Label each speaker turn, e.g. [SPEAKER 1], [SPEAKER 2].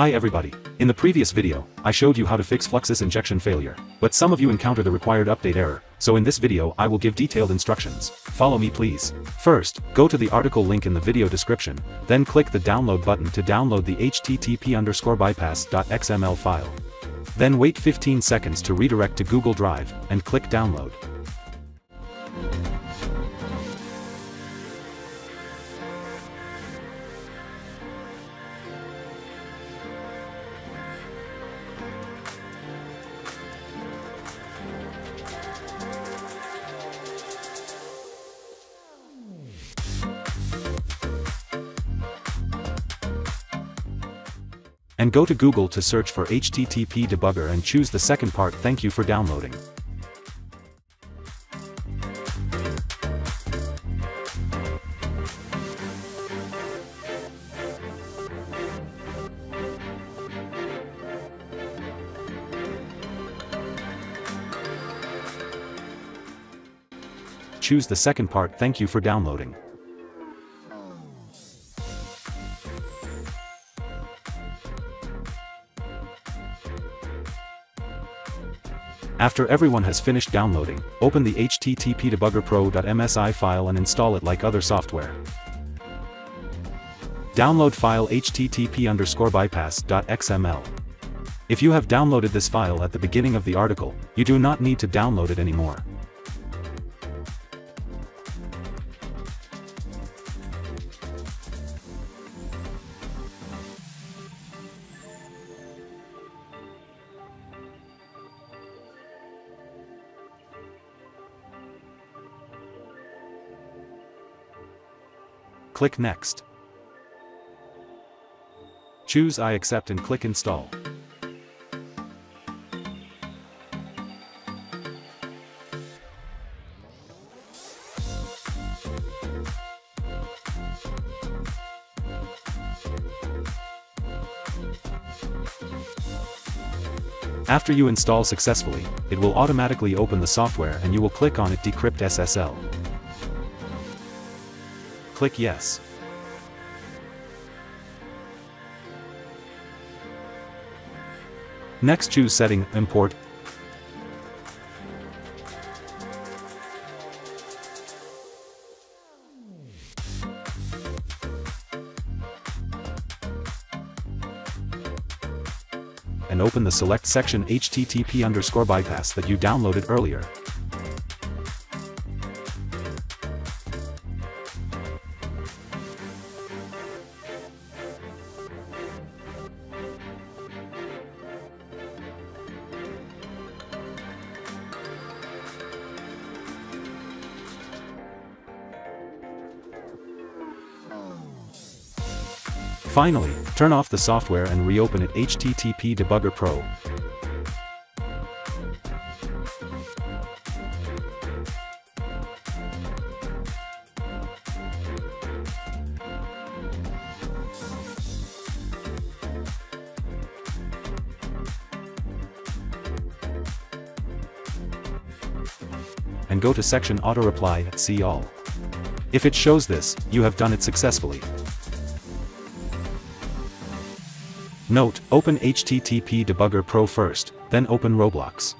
[SPEAKER 1] Hi everybody. In the previous video, I showed you how to fix Fluxus injection failure, but some of you encounter the required update error, so in this video I will give detailed instructions. Follow me please. First, go to the article link in the video description, then click the download button to download the http underscore bypass.xml file. Then wait 15 seconds to redirect to Google Drive, and click download. And go to Google to search for HTTP debugger and choose the second part thank you for downloading. Choose the second part thank you for downloading. After everyone has finished downloading, open the http debugger file and install it like other software. Download file http underscore bypass.xml. If you have downloaded this file at the beginning of the article, you do not need to download it anymore. Click Next. Choose I accept and click Install. After you install successfully, it will automatically open the software and you will click on it Decrypt SSL. Click Yes. Next choose Setting, Import. And open the select section HTTP underscore bypass that you downloaded earlier. Finally, turn off the software and reopen it HTTP Debugger Pro. And go to section auto reply, at see all. If it shows this, you have done it successfully. Note, open HTTP Debugger Pro first, then open Roblox.